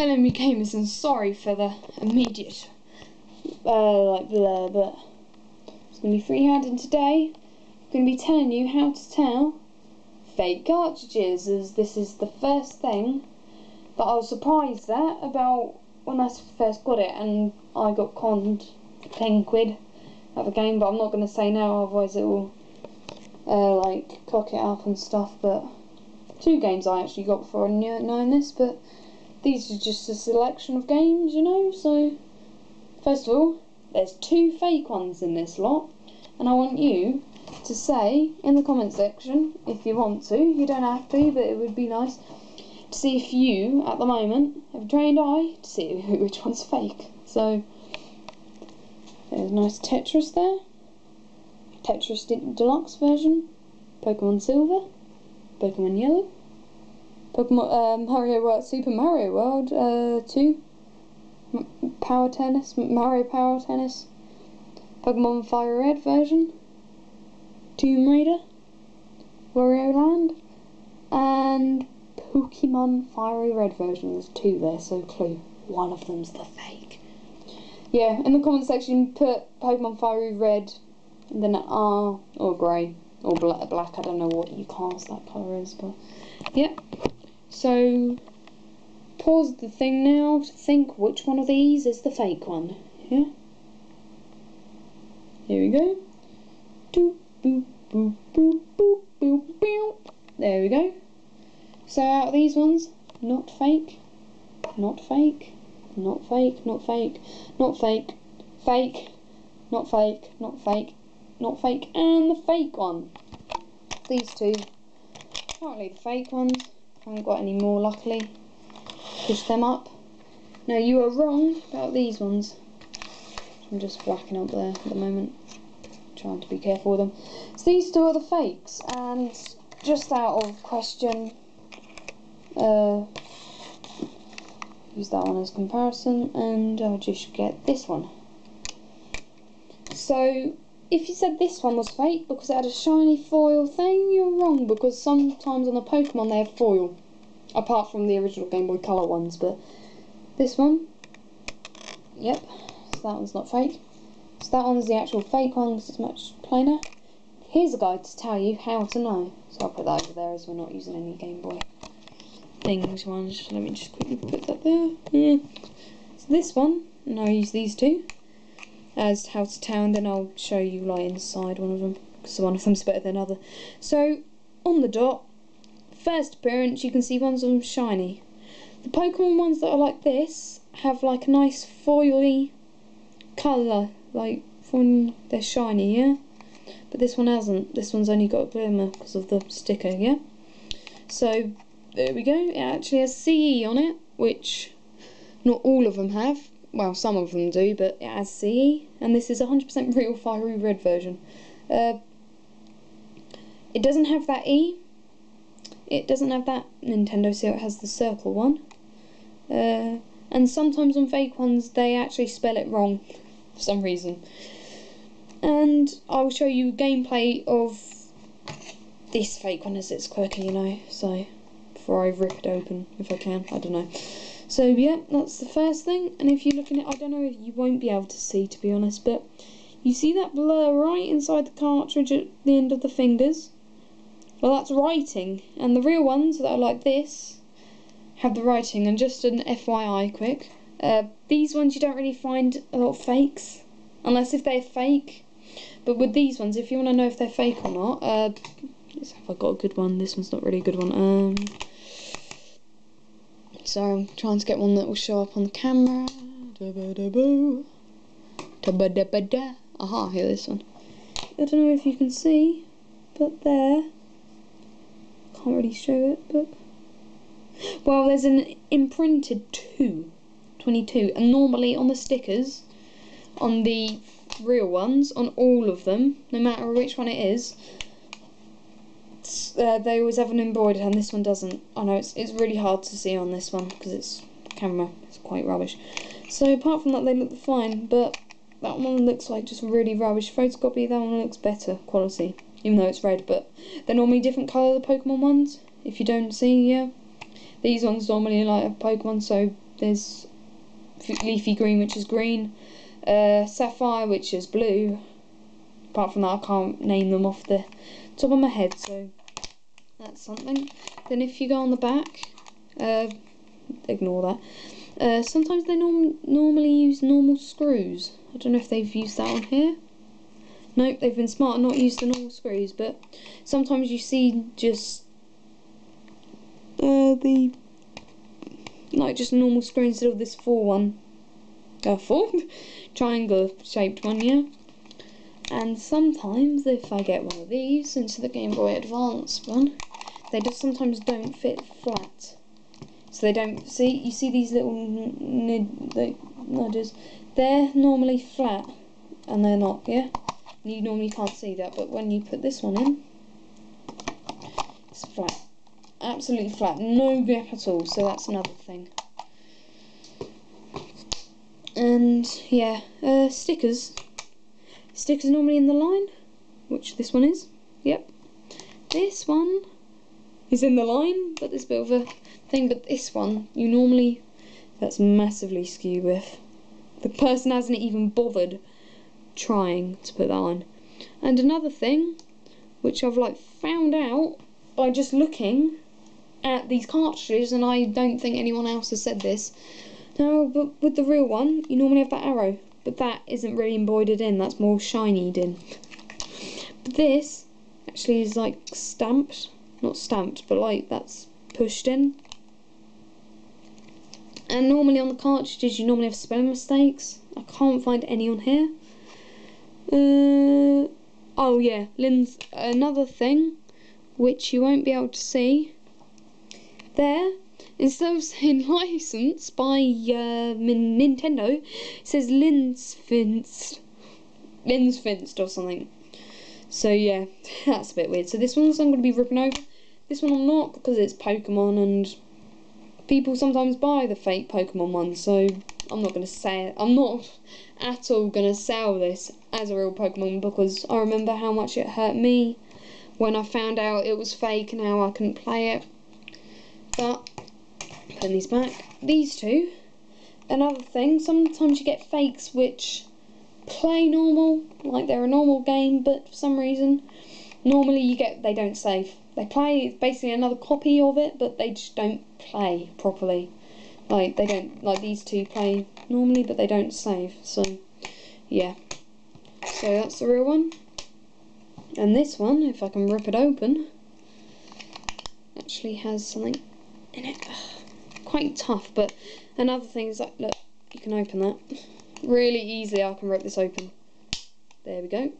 Hello, me gamers, and sorry for the immediate, uh, like, blah, but it's going to be free-handed today. I'm going to be telling you how to tell fake cartridges, as this is the first thing that I was surprised at about when I first got it, and I got conned 10 quid at the game, but I'm not going to say now, otherwise it will, uh, like, cock it up and stuff, but two games I actually got before knowing this, but these are just a selection of games, you know, so first of all, there's two fake ones in this lot, and I want you to say in the comment section, if you want to, you don't have to, but it would be nice, to see if you, at the moment, have a trained eye to see which one's fake. So, there's a nice Tetris there, Tetris Deluxe version, Pokemon Silver, Pokemon Yellow, Um, Mario World, Super Mario World uh, 2, M Power Tennis, Mario Power Tennis, Pokemon Fire Red version, Tomb Raider, Wario Land, and Pokemon Fiery Red version. There's two there, so clue. One of them's the fake. Yeah, in the comment section, put Pokemon Fiery Red, and then R or grey or black. I don't know what you class that colour is, but yeah. So pause the thing now to think which one of these is the fake one. Yeah. Here we go. Doop boop boop boop boop boop boop. There we go. So out of these ones, not fake, not fake, not fake, not fake, not fake, fake, not fake, not fake, not fake, and the fake one. These two, apparently the fake ones. I haven't got any more, luckily. Push them up. Now you are wrong about these ones. I'm just whacking up there at the moment. Trying to be careful with them. So these two are the fakes, and just out of question, uh, use that one as comparison, and I'll just get this one. So, if you said this one was fake because it had a shiny foil thing, you're wrong, because sometimes on the Pokemon they have foil, apart from the original Game Boy Color ones, but this one, yep, so that one's not fake. So that one's the actual fake one because it's much plainer. Here's a guide to tell you how to know. So I'll put that over there as we're not using any Game Boy things ones. Let me just quickly put that there. Yeah. So this one, and I'll use these two as how to and then I'll show you like inside one of them because one of them's better than other. So on the dot, first appearance, you can see one's of them shiny. The Pokemon ones that are like this have like a nice foily colour, like when they're shiny, yeah. But this one hasn't. This one's only got a glimmer because of the sticker, yeah. So there we go. It actually has CE on it, which not all of them have. Well, some of them do, but has CE, and this is 100% real fiery red version. Uh, it doesn't have that E. It doesn't have that Nintendo seal. It has the circle one. Uh, and sometimes on fake ones, they actually spell it wrong for some reason. And I'll show you gameplay of this fake one as it's quicker, you know. So before I rip it open, if I can. I don't know. So yeah, that's the first thing. And if you're looking at, I don't know if you won't be able to see to be honest, but you see that blur right inside the cartridge at the end of the fingers? Well, that's writing. And the real ones that are like this have the writing. And just an FYI quick, uh, these ones you don't really find a lot of fakes, unless if they're fake. But with these ones, if you want to know if they're fake or not, uh, have I got a good one? This one's not really a good one. Um, so I'm trying to get one that will show up on the camera. Da -ba -da -boo. Da -ba -da -ba -da. Aha, here this one. I don't know if you can see, but there. Can't really show it, but. Well, there's an imprinted 2, 22, and normally on the stickers, on the real ones, on all of them, no matter which one it is, uh, they always have an embroidered and this one doesn't. I know it's, it's really hard to see on this one because it's camera, it's quite rubbish. So apart from that they look fine, but that one looks like just really rubbish photocopy, that one looks better quality, even though it's red, but they're normally different colour, the Pokemon ones, if you don't see, yeah. These ones normally like a Pokemon, so there's leafy green, which is green, uh, sapphire, which is blue. Apart from that, I can't name them off the top of my head, so that's something. Then if you go on the back, uh, ignore that. Uh, sometimes they norm normally use normal screws. I don't know if they've used that on here. Nope, they've been smart and not used the normal screws, but sometimes you see just uh, the like just normal screw instead of this four one. Uh, four triangle shaped one, yeah. And sometimes if I get one of these into the Game Boy Advance one, they just sometimes don't fit flat. So they don't see you see these little nudges. They're normally flat, and they're not. Yeah, you normally can't see that, but when you put this one in, it's flat, absolutely flat, no gap at all. So that's another thing. And yeah, uh, stickers. Stickers normally in the line, which this one is. Yep. This one is in the line, but there's a bit of a thing. But this one, you normally, that's massively skewed with. The person hasn't even bothered trying to put that on. And another thing, which I've like found out by just looking at these cartridges, and I don't think anyone else has said this. No, but with the real one, you normally have that arrow, but that isn't really embroidered in. That's more shinied in. But this actually is like stamped, not stamped, but like that's pushed in. And normally on the cartridges you normally have spelling mistakes. I can't find any on here. Uh, oh yeah, Lynn's another thing which you won't be able to see. There, instead of saying license by uh, Nintendo, it says Lynn's Finst or something. So yeah, that's a bit weird. So this one's I'm going to be ripping over. This one I'm not because it's Pokemon and people sometimes buy the fake Pokemon ones, so I'm not going to say it. I'm not at all going to sell this as a real Pokemon because I remember how much it hurt me when I found out it was fake and how I couldn't play it. But, putting these back, these two, another thing, sometimes you get fakes which play normal, like they're a normal game, but for some reason, normally you get, they don't save. They play, basically another copy of it, but they just don't play properly. Like, they don't, like these two play normally, but they don't save, so, yeah. So that's the real one. And this one, if I can rip it open, actually has something in it. Quite tough, but another thing is that, look, you can open that. Really easily I can rip this open. There we go.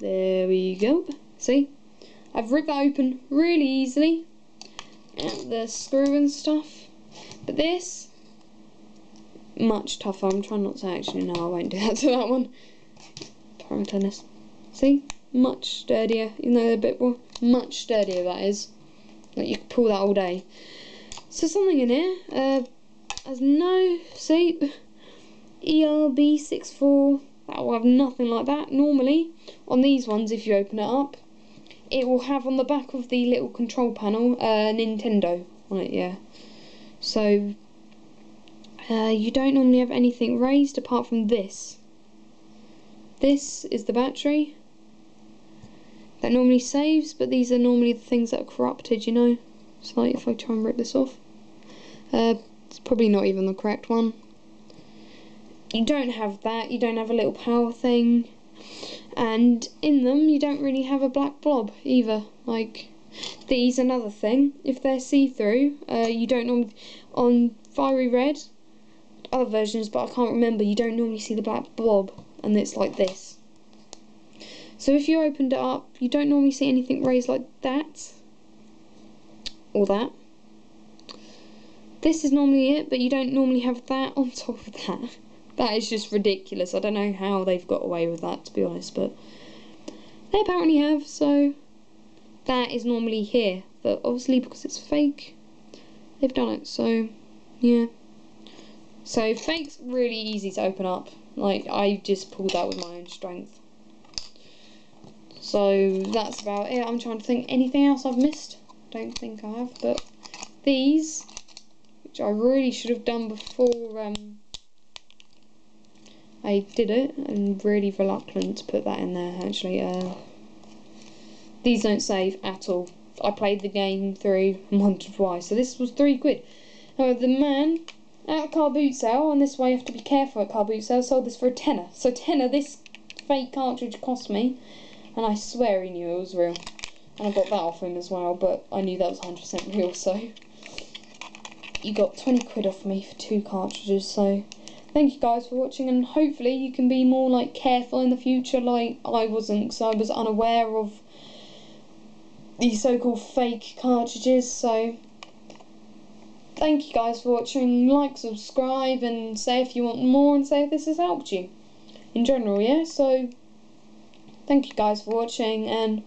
There we go. See? I've ripped that open really easily. The screw and stuff. But this, much tougher. I'm trying not to actually, no, I won't do that to that one. Tennis. See? Much sturdier, even though they're a bit more, much sturdier that is. Like you can pull that all day. So something in here, uh, has no, see, ERB64, that will have nothing like that. Normally, on these ones, if you open it up, it will have on the back of the little control panel, uh, Nintendo on it, yeah. So, uh, you don't normally have anything raised apart from this. This is the battery. That normally saves, but these are normally the things that are corrupted, you know. So like if I try and rip this off. Uh, it's probably not even the correct one. You don't have that, you don't have a little power thing. And in them, you don't really have a black blob either. Like, these, another thing, if they're see-through, uh, you don't normally, on Fiery Red, other versions, but I can't remember, you don't normally see the black blob, and it's like this. So if you opened it up, you don't normally see anything raised like that, or that. This is normally it, but you don't normally have that on top of that. That is just ridiculous. I don't know how they've got away with that, to be honest, but they apparently have, so that is normally here. But obviously, because it's fake, they've done it, so yeah. So fake's really easy to open up. Like, I just pulled that with my own strength. So that's about it. I'm trying to think anything else I've missed. Don't think I have, but these which I really should have done before um, I did it. I'm really reluctant to put that in there actually. Uh, these don't save at all. I played the game through once or twice, so this was three quid. However, the man at a car boot sale, and this way you have to be careful at car boot sale, sold this for a tenner. So tenner, this fake cartridge cost me, and I swear he knew it was real. And I got that off him as well, but I knew that was 100% real, so you got 20 quid off me for two cartridges, so thank you guys for watching, and hopefully you can be more like careful in the future, like I wasn't, because I was unaware of these so-called fake cartridges, so thank you guys for watching, like, subscribe, and say if you want more, and say if this has helped you, in general, yeah, so thank you guys for watching, and